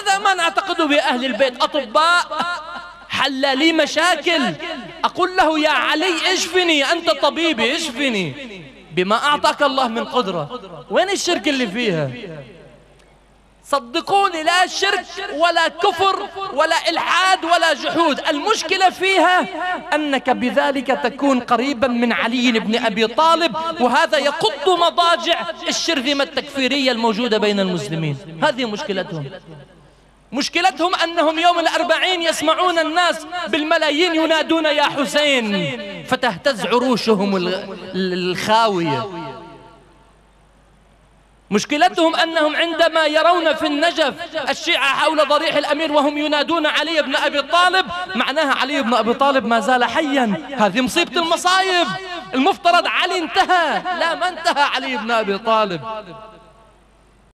وهذا ما نعتقده بأهل البيت؟ أطباء حل لي مشاكل. أقول له يا علي اشفني أنت طبيبي اشفني. بما أعطاك الله من قدرة. وين الشرك اللي فيها؟ صدقوني لا شرك ولا كفر ولا إلحاد ولا جحود. المشكلة فيها أنك بذلك تكون قريبا من علي بن أبي طالب وهذا يقض مضاجع الشرذمة التكفيرية الموجودة بين المسلمين. هذه مشكلتهم. مشكلتهم أنهم يوم الأربعين يسمعون الناس بالملايين ينادون يا حسين. فتهتز عروشهم الخاوية. مشكلتهم أنهم عندما يرون في النجف الشيعة حول ضريح الأمير وهم ينادون علي بن أبي طالب معناها علي بن أبي طالب ما زال حيا. هذه مصيبة المصايب. المفترض علي انتهى. لا ما انتهى علي بن أبي طالب.